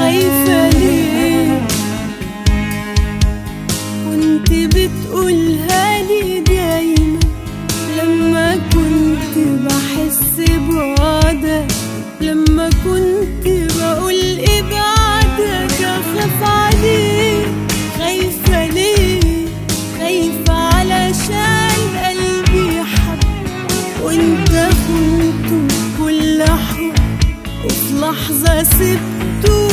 خايفة ليه كنت بتقولها لي دايما. لما كنت بحس بعدك لما كنت بقول ابعدك اخاف عليك خايفة ليه؟ خايفة علشان قلبي حب وانت كنت كل حب وفي لحظة سبته.